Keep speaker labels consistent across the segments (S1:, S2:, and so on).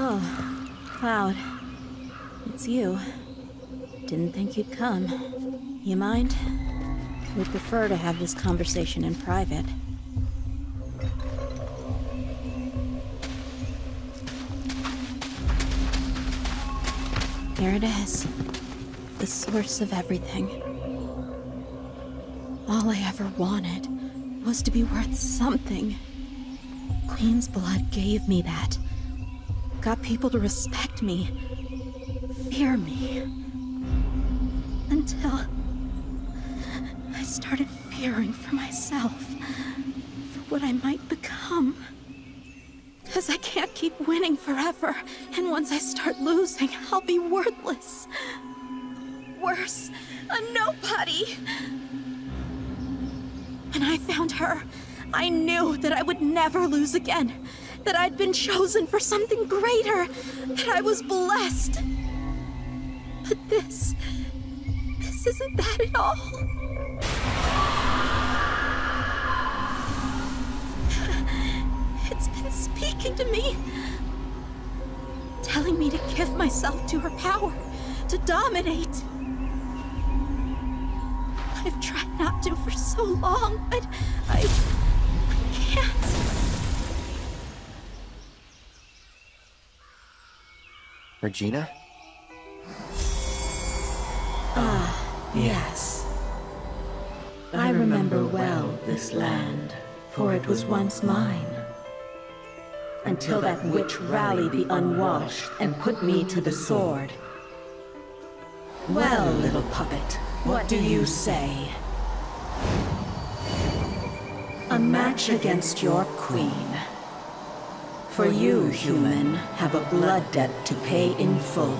S1: Oh, Cloud. It's you. Didn't think you'd come. You mind? Would prefer to have this conversation in private. Here it is. The source of everything. All I ever wanted was to be worth something. Queen's blood gave me that. Got people to respect me. Fear me. Until... I started fearing for myself. For what I might become. Because I can't keep winning forever. And once I start losing, I'll be worthless. Worse, a nobody. When I found her, I knew that I would never lose again. That I'd been chosen for something greater. That I was blessed. But this... This isn't that at all. It's been speaking to me. Telling me to give myself to her power. To dominate. I've tried not to for so long, but I...
S2: Regina?
S3: Ah, yes. I remember well this land, for it was once mine. Until that witch rallied the unwashed and put me to the sword. Well, little puppet, what do you say? A match against your queen. For you, human, have a blood debt to pay in full.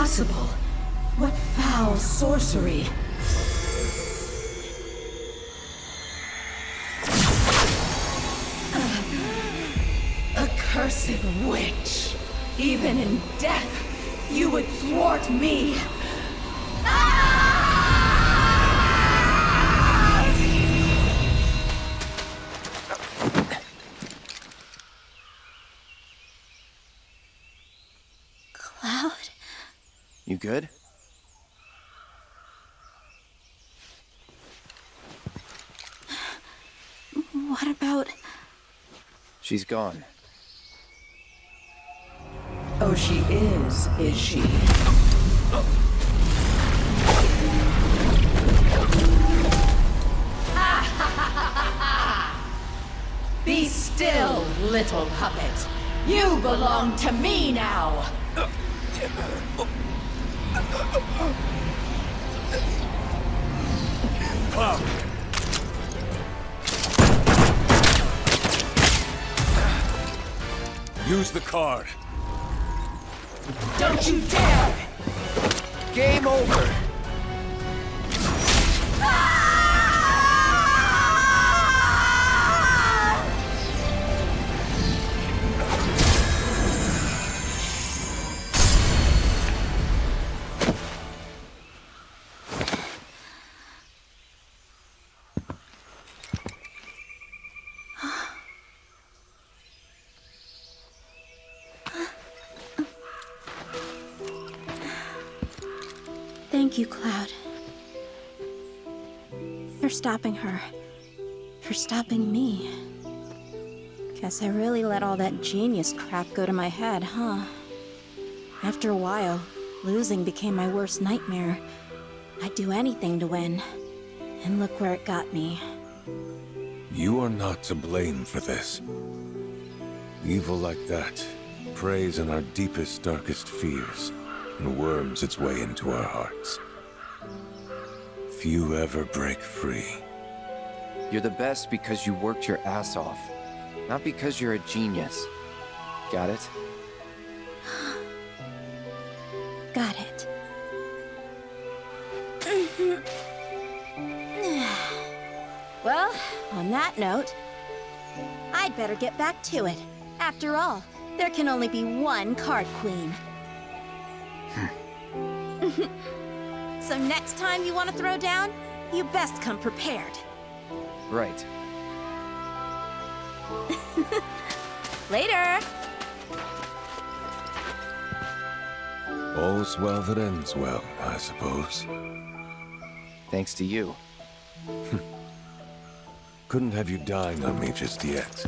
S3: Possible? What foul sorcery? A cursed witch. Even in death, you would thwart me.
S2: Good?
S1: What about.
S2: She's gone.
S3: Oh, she is, is she? Be still, little puppet. You belong to me now.
S4: Cloud! Use the card.
S3: Don't you dare!
S2: Game over!
S1: Thank you, Cloud. For stopping her. For stopping me. Guess I really let all that genius crap go to my head, huh? After a while, losing became my worst nightmare. I'd do anything to win. And look where it got me.
S4: You are not to blame for this. Evil like that preys on our deepest, darkest fears and worms its way into our hearts. Few ever break free.
S2: You're the best because you worked your ass off. Not because you're a genius. Got it?
S1: Got it. well, on that note, I'd better get back to it. After all, there can only be one card queen. So next time you want to throw down, you best come prepared.
S2: Right.
S1: Later!
S4: All's well that ends well, I suppose.
S2: Thanks to you.
S4: Couldn't have you dying on me just yet.